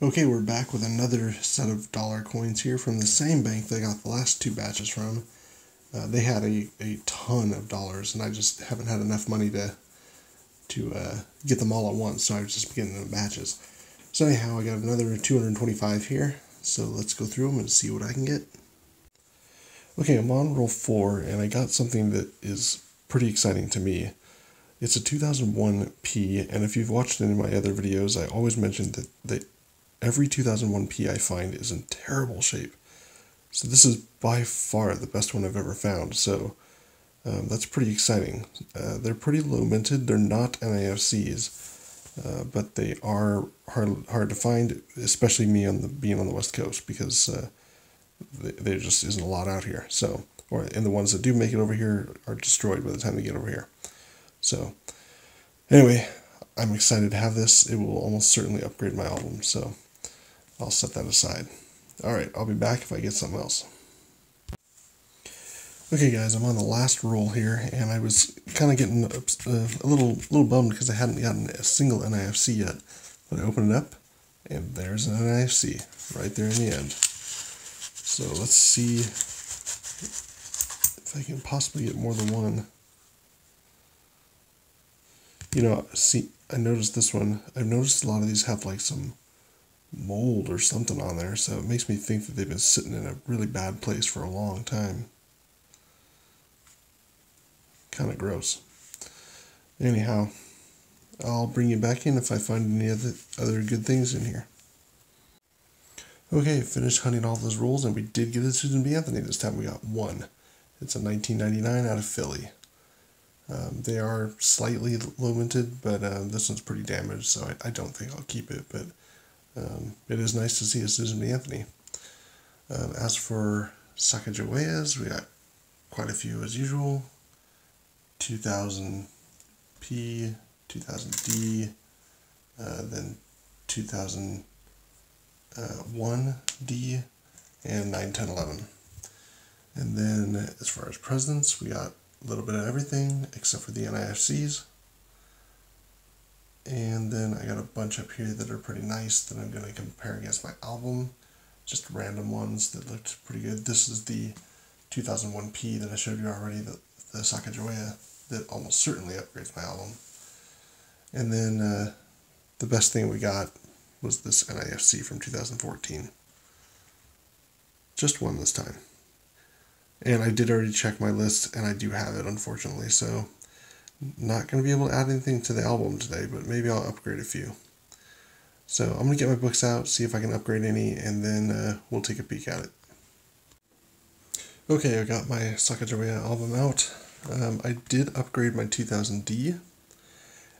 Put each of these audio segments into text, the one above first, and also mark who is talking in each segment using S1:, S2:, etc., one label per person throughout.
S1: Okay, we're back with another set of dollar coins here from the same bank I got the last two batches from. Uh, they had a, a ton of dollars, and I just haven't had enough money to to uh, get them all at once, so I was just getting them batches. So anyhow, I got another 225 here, so let's go through them and see what I can get. Okay, I'm on roll 4, and I got something that is pretty exciting to me. It's a 2001 P, and if you've watched any of my other videos, I always mention that, that every 2001 P I find is in terrible shape. So this is by far the best one I've ever found. So um, that's pretty exciting. Uh, they're pretty low minted. They're not NIFCs, uh, but they are hard hard to find, especially me on the being on the west coast because uh, there just isn't a lot out here. So or and the ones that do make it over here are destroyed by the time they get over here. So anyway, I'm excited to have this. It will almost certainly upgrade my album. So. I'll set that aside. All right, I'll be back if I get something else. Okay, guys, I'm on the last roll here, and I was kind of getting a little little bummed because I hadn't gotten a single NIFC yet. But I open it up, and there's an NIFC right there in the end. So let's see if I can possibly get more than one. You know, see, I noticed this one. I've noticed a lot of these have like some mold or something on there, so it makes me think that they've been sitting in a really bad place for a long time. Kind of gross. Anyhow, I'll bring you back in if I find any other, other good things in here. Okay, finished hunting all those rolls, and we did get a Susan B. Anthony this time. We got one. It's a 1999 out of Philly. Um, they are slightly low minted, but uh, this one's pretty damaged, so I, I don't think I'll keep it. But um, it is nice to see a Susan B. Anthony. Um, as for Sacagaweas, we got quite a few as usual. 2000 P, 2000 D, uh, then 2001 uh, D, and 9, 10, 11. And then as far as presidents, we got a little bit of everything except for the NIFCs. And then I got a bunch up here that are pretty nice that I'm going to compare against my album. Just random ones that looked pretty good. This is the 2001P that I showed you already, the, the Sacagawea, that almost certainly upgrades my album. And then uh, the best thing we got was this NIFC from 2014. Just one this time. And I did already check my list, and I do have it, unfortunately, so not going to be able to add anything to the album today, but maybe I'll upgrade a few. So I'm going to get my books out, see if I can upgrade any, and then uh, we'll take a peek at it. Okay, I got my Sacagawea album out. Um, I did upgrade my 2000D,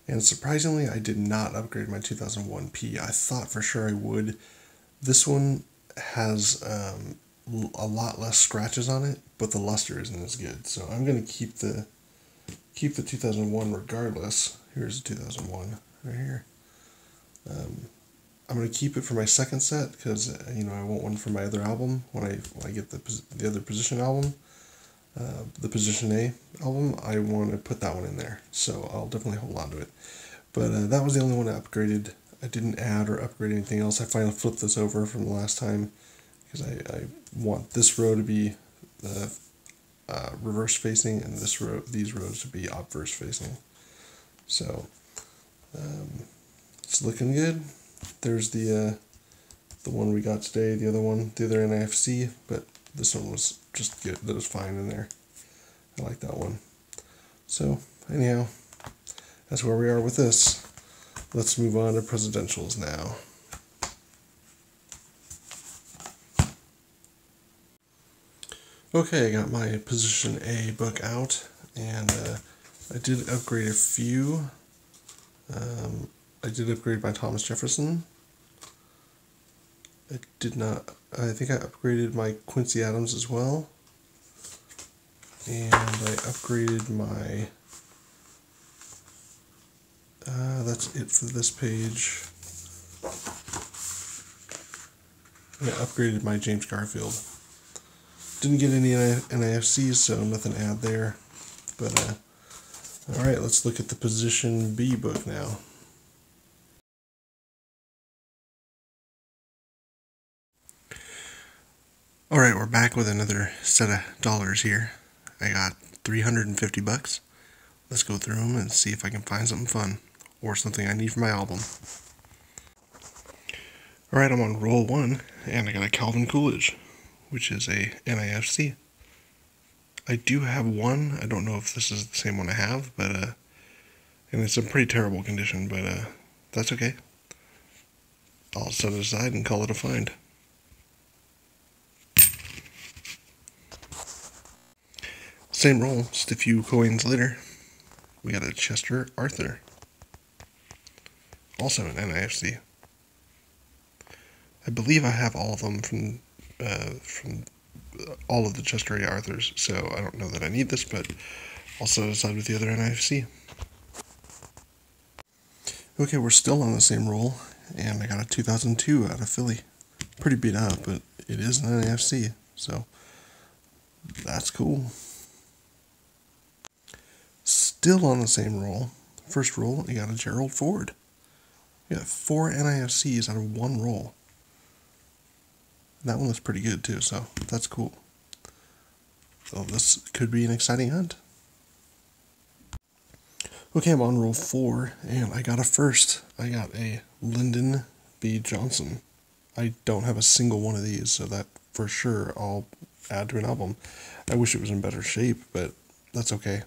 S1: and surprisingly, I did not upgrade my 2001P. I thought for sure I would. This one has um, a lot less scratches on it, but the luster isn't as good. So I'm going to keep the keep the 2001 regardless. Here's the 2001 right here. Um, I'm gonna keep it for my second set because uh, you know I want one for my other album when I when I get the the other position album, uh, the position A album. I want to put that one in there, so I'll definitely hold on to it. But uh, that was the only one I upgraded. I didn't add or upgrade anything else. I finally flipped this over from the last time because I, I want this row to be the uh, reverse facing and this row these rows to be obverse facing. So um, it's looking good. There's the uh, the one we got today, the other one, the other NIFC, but this one was just good. That was fine in there. I like that one. So anyhow, that's where we are with this. Let's move on to presidentials now. Okay, I got my position A book out, and uh, I did upgrade a few. Um, I did upgrade my Thomas Jefferson. I did not, I think I upgraded my Quincy Adams as well. And I upgraded my, uh, that's it for this page. I upgraded my James Garfield. Didn't get any NIFCs, so nothing to add there. But, uh, all right, let's look at the position B book now. All right, we're back with another set of dollars here. I got 350 bucks. Let's go through them and see if I can find something fun or something I need for my album. All right, I'm on roll one, and I got a Calvin Coolidge which is a NIFC. I do have one. I don't know if this is the same one I have, but uh, and it's in pretty terrible condition, but uh, that's okay. I'll set it aside and call it a find. Same roll, just a few coins later. We got a Chester Arthur. Also an NIFC. I believe I have all of them from uh, from all of the Chester A. Arthurs, so I don't know that I need this, but it aside with the other NIFC. Okay, we're still on the same roll, and I got a 2002 out of Philly. Pretty beat up, but it is an NIFC, so that's cool. Still on the same roll. First roll, you got a Gerald Ford. You got four NIFCs out of one roll. That one was pretty good too, so that's cool. So this could be an exciting hunt. Okay, I'm on roll four, and I got a first. I got a Lyndon B. Johnson. I don't have a single one of these, so that for sure I'll add to an album. I wish it was in better shape, but that's okay.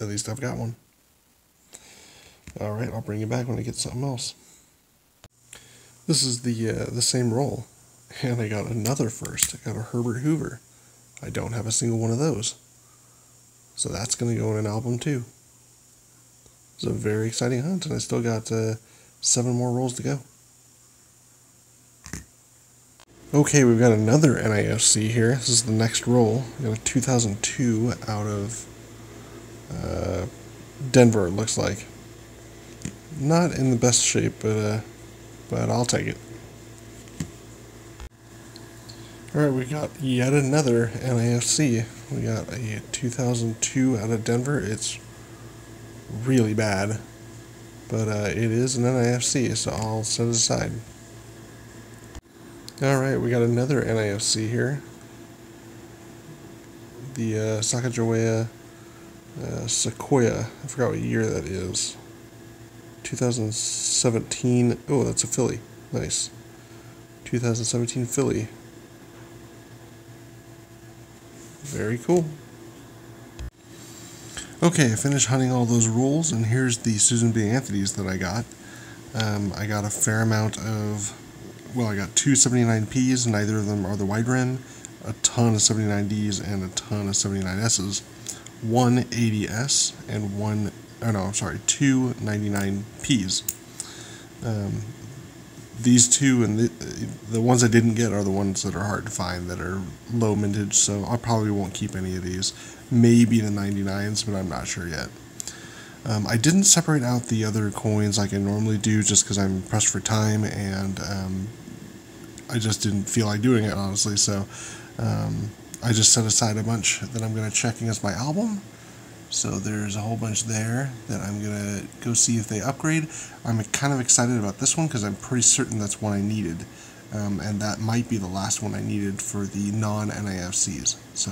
S1: At least I've got one. All right, I'll bring you back when I get something else. This is the uh, the same roll, and I got another first. I got a Herbert Hoover. I don't have a single one of those, so that's going to go in an album too. It's a very exciting hunt, and I still got uh, seven more rolls to go. Okay, we've got another NIFC here. This is the next roll. We got a 2002 out of uh, Denver, it looks like. Not in the best shape, but uh, but I'll take it. All right, we got yet another NIFC. We got a 2002 out of Denver. It's really bad, but uh, it is an NIFC, so I'll set it aside. All right, we got another NIFC here. The uh, Sacagawea uh, Sequoyah. I forgot what year that is. 2017. Oh, that's a Philly. Nice. 2017 Philly. Very cool. Okay, I finished hunting all those rules, and here's the Susan B. Anthony's that I got. Um, I got a fair amount of, well, I got two 79Ps, neither of them are the wide rim, a ton of 79Ds, and a ton of 79Ss one 80S and one, oh no, I'm sorry, two 99Ps. Um, these two and the, the ones I didn't get are the ones that are hard to find that are low mintage, so I probably won't keep any of these. Maybe the 99s, but I'm not sure yet. Um, I didn't separate out the other coins like I normally do just because I'm pressed for time and um, I just didn't feel like doing it, honestly. So um, I just set aside a bunch that I'm going to check against my album. So there's a whole bunch there that I'm going to go see if they upgrade. I'm kind of excited about this one because I'm pretty certain that's one I needed. Um, and that might be the last one I needed for the non-NIFCs. So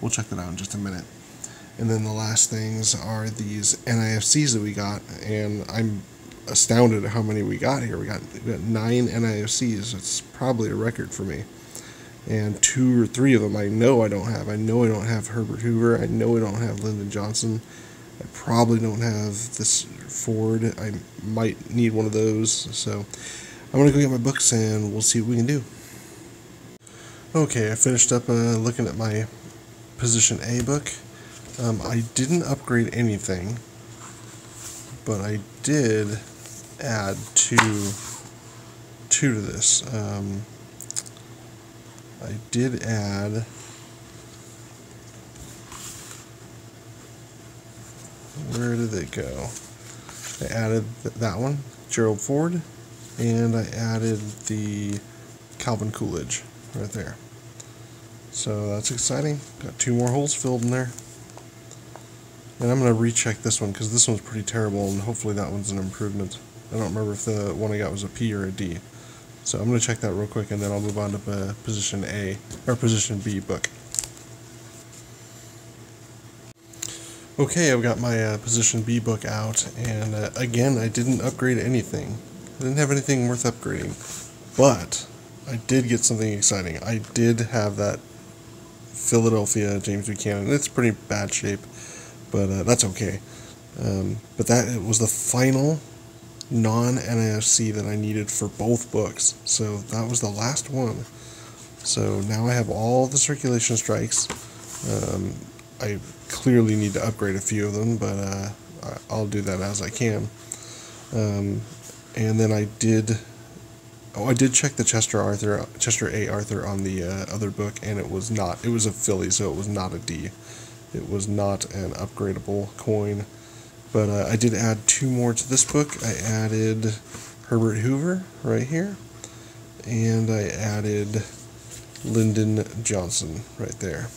S1: we'll check that out in just a minute. And then the last things are these NIFCs that we got, and I'm astounded at how many we got here. We got, we got nine NIFCs. It's probably a record for me and two or three of them I know I don't have. I know I don't have Herbert Hoover. I know I don't have Lyndon Johnson. I probably don't have this Ford. I might need one of those. So I'm gonna go get my books and we'll see what we can do. Okay, I finished up uh, looking at my position A book. Um, I didn't upgrade anything, but I did add two two to this. Um, I did add where did they go? I added th that one, Gerald Ford, and I added the Calvin Coolidge right there. So that's exciting. Got two more holes filled in there. And I'm going to recheck this one because this one's pretty terrible and hopefully that one's an improvement. I don't remember if the one I got was a P or a D. So I'm going to check that real quick and then I'll move on to uh, position A or position B book. Okay, I've got my uh, position B book out, and uh, again, I didn't upgrade anything. I didn't have anything worth upgrading, but I did get something exciting. I did have that Philadelphia James Buchanan. It's pretty bad shape, but uh, that's okay. Um, but that was the final non NIFC that I needed for both books. So that was the last one. So now I have all the circulation strikes. Um, I clearly need to upgrade a few of them, but uh, I'll do that as I can. Um, and then I did. Oh, I did check the Chester Arthur, Chester A. Arthur on the uh, other book, and it was not. It was a Philly, so it was not a D. It was not an upgradable coin. But uh, I did add two more to this book. I added Herbert Hoover right here, and I added Lyndon Johnson right there.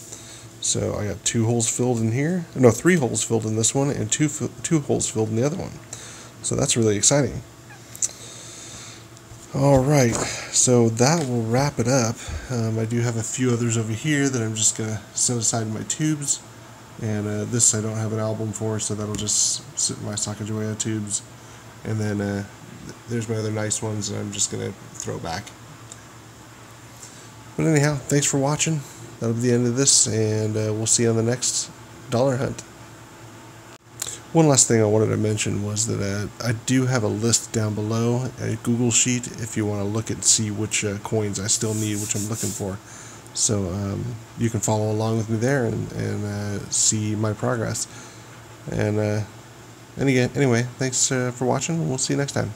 S1: So I got two holes filled in here. No, three holes filled in this one, and two two holes filled in the other one. So that's really exciting. All right, so that will wrap it up. Um, I do have a few others over here that I'm just gonna set aside in my tubes. And uh, this I don't have an album for, so that'll just sit in my Sacagawea tubes. And then uh, there's my other nice ones that I'm just going to throw back. But anyhow, thanks for watching. That'll be the end of this, and uh, we'll see you on the next dollar hunt. One last thing I wanted to mention was that uh, I do have a list down below, a Google sheet, if you want to look and see which uh, coins I still need, which I'm looking for. So um, you can follow along with me there and, and uh, see my progress. And, uh, and again, anyway, thanks uh, for watching, we'll see you next time.